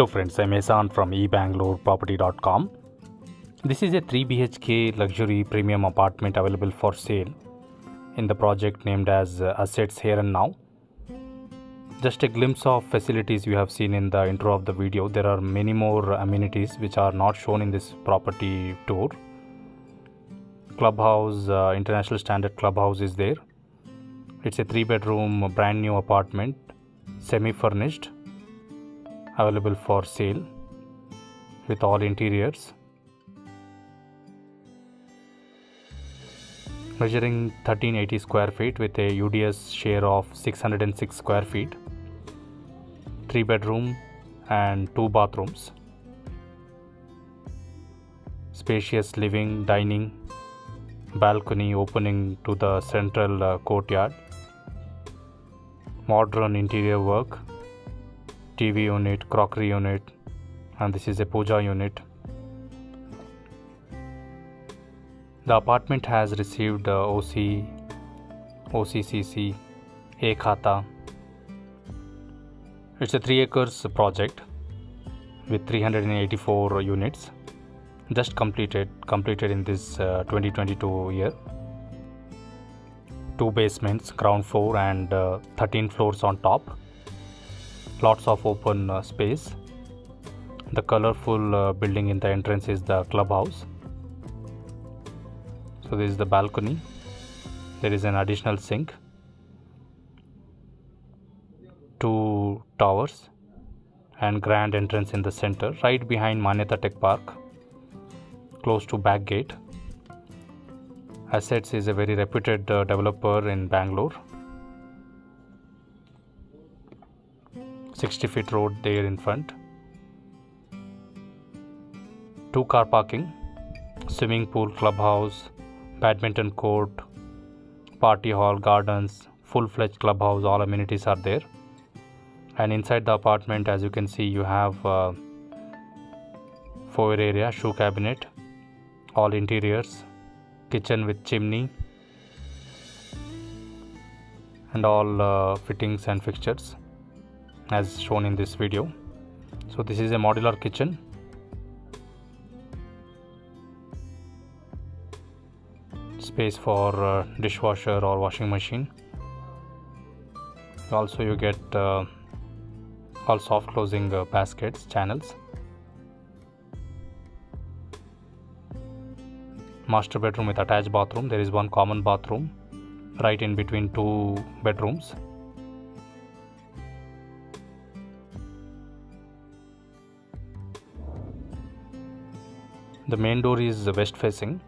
Hello friends, I'm Esan from ebangaloreproperty.com. This is a 3 BHK luxury premium apartment available for sale in the project named as uh, Assetz Here and Now. Just a glimpse of facilities you have seen in the intro of the video. There are many more amenities which are not shown in this property tour. Clubhouse, uh, international standard clubhouse is there. It's a three bedroom brand new apartment, semi furnished available for sale with all interiors. Measuring 1380 square feet with a UDS share of 606 square feet 3 bedroom and 2 bathrooms. Spacious living dining balcony opening to the central uh, courtyard. Modern interior work TV unit, crockery unit, and this is a puja unit. The apartment has received OC, OCCC, A Khata. It's a 3 acres project with 384 units just completed completed in this uh, 2022 year two basements ground floor and uh, 13 floors on top lots of open uh, space. The colorful uh, building in the entrance is the clubhouse. So this is the balcony. There is an additional sink. Two towers and grand entrance in the center right behind manyata tech park close to back gate. Assetz is a very reputed uh, developer in bangalore 60 feet road there in front. Two car parking swimming pool clubhouse badminton court party hall gardens full-fledged clubhouse all amenities are there. And inside the apartment as you can see you have uh, foyer area shoe cabinet all interiors kitchen with chimney and all uh, fittings and fixtures as shown in this video. So this is a modular kitchen. Space for uh, dishwasher or washing machine. Also you get uh, all soft closing uh, baskets channels. Master bedroom with attached bathroom. There is one common bathroom right in between two bedrooms the main door is west facing.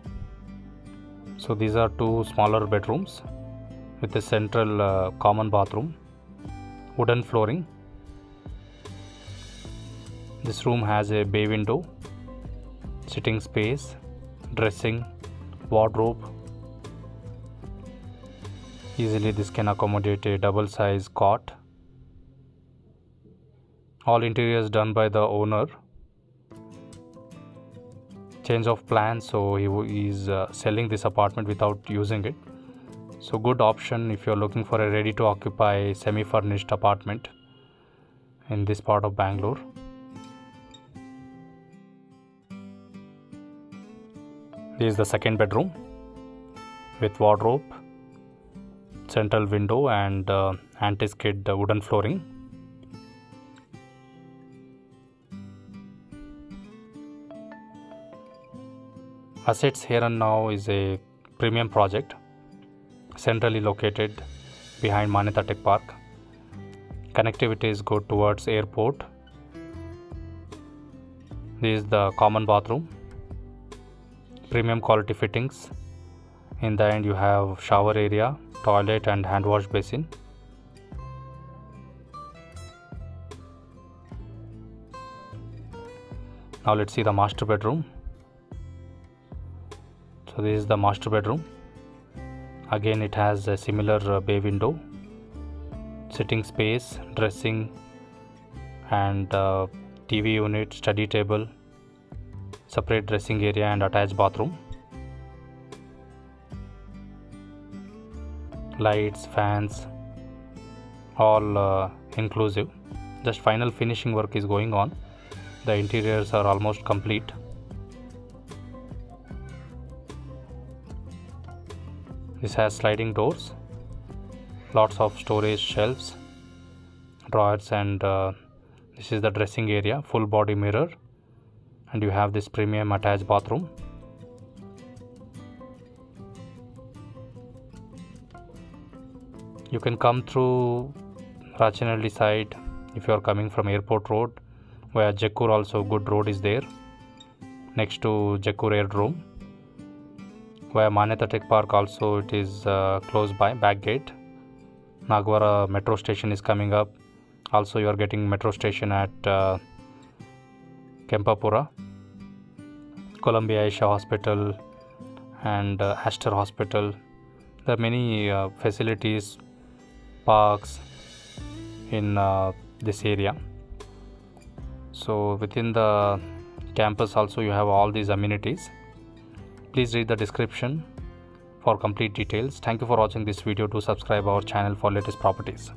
So these are two smaller bedrooms with a central uh, common bathroom wooden flooring. This room has a bay window sitting space dressing wardrobe. Easily this can accommodate a double size cot. All interiors done by the owner change of plan so he is uh, selling this apartment without using it. So good option if you're looking for a ready to occupy semi furnished apartment in this part of bangalore. This is the second bedroom with wardrobe central window and uh, anti-skid wooden flooring Assetz Here and Now is a premium project centrally located behind Manyata Tech Park. Connectivity is good towards airport. This is the common bathroom. Premium quality fittings. In the end you have shower area, toilet and hand wash basin. Now let's see the master bedroom so this is the master bedroom. Again it has a similar uh, bay window. Sitting space dressing and uh, tv unit study table separate dressing area and attached bathroom. Lights fans all uh, inclusive. Just final finishing work is going on. The interiors are almost complete this has sliding doors lots of storage shelves drawers and uh, this is the dressing area full body mirror and you have this premium attached bathroom. You can come through Rachenahalli side if you are coming from airport road where Jakkur also good road is there next to Jakkur aerodrome via Manyata Tech Park also it is uh, close by back gate. Nagwara metro station is coming up. Also you are getting metro station at uh, Kempapura Columbia Asia Hospital and uh, Aster Hospital. There are many uh, facilities parks in uh, this area. So within the campus also you have all these amenities please read the description for complete details. Thank you for watching this video. Do subscribe our channel for latest properties